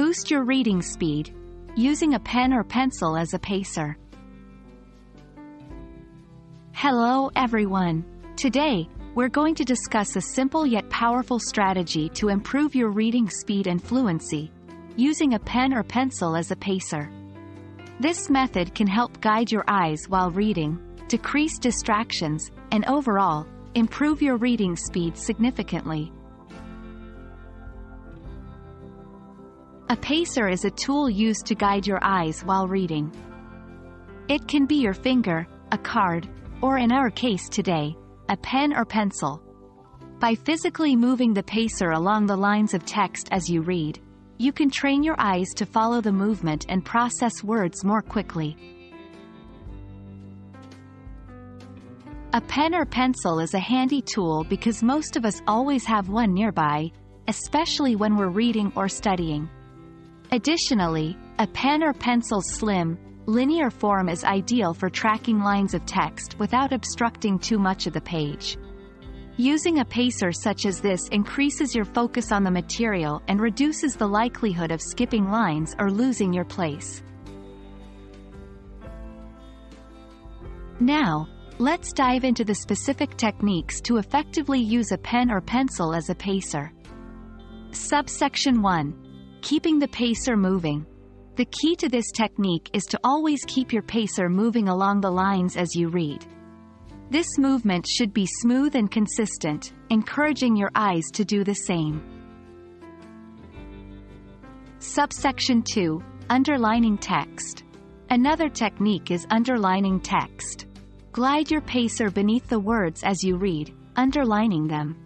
Boost your reading speed, using a pen or pencil as a pacer. Hello everyone. Today, we're going to discuss a simple yet powerful strategy to improve your reading speed and fluency, using a pen or pencil as a pacer. This method can help guide your eyes while reading, decrease distractions, and overall, improve your reading speed significantly. A pacer is a tool used to guide your eyes while reading. It can be your finger, a card, or in our case today, a pen or pencil. By physically moving the pacer along the lines of text as you read, you can train your eyes to follow the movement and process words more quickly. A pen or pencil is a handy tool because most of us always have one nearby, especially when we're reading or studying. Additionally, a pen or pencil's slim, linear form is ideal for tracking lines of text without obstructing too much of the page. Using a pacer such as this increases your focus on the material and reduces the likelihood of skipping lines or losing your place. Now, let's dive into the specific techniques to effectively use a pen or pencil as a pacer. Subsection 1 Keeping the pacer moving. The key to this technique is to always keep your pacer moving along the lines as you read. This movement should be smooth and consistent, encouraging your eyes to do the same. Subsection 2. Underlining text. Another technique is underlining text. Glide your pacer beneath the words as you read, underlining them.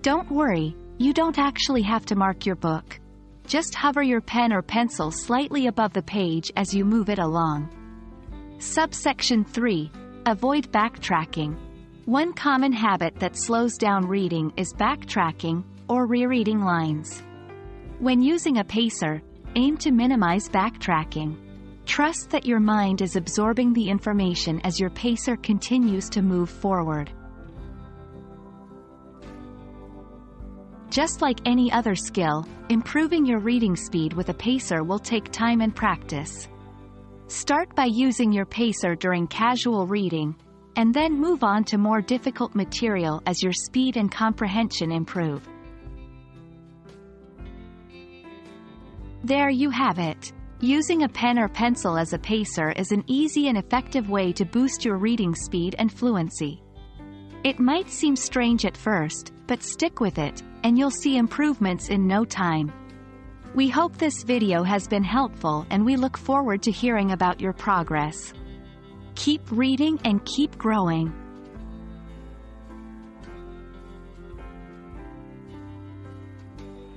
Don't worry, you don't actually have to mark your book. Just hover your pen or pencil slightly above the page as you move it along. Subsection 3. Avoid backtracking. One common habit that slows down reading is backtracking, or rereading lines. When using a pacer, aim to minimize backtracking. Trust that your mind is absorbing the information as your pacer continues to move forward. Just like any other skill, improving your reading speed with a pacer will take time and practice. Start by using your pacer during casual reading, and then move on to more difficult material as your speed and comprehension improve. There you have it. Using a pen or pencil as a pacer is an easy and effective way to boost your reading speed and fluency. It might seem strange at first, but stick with it, and you'll see improvements in no time. We hope this video has been helpful and we look forward to hearing about your progress. Keep reading and keep growing.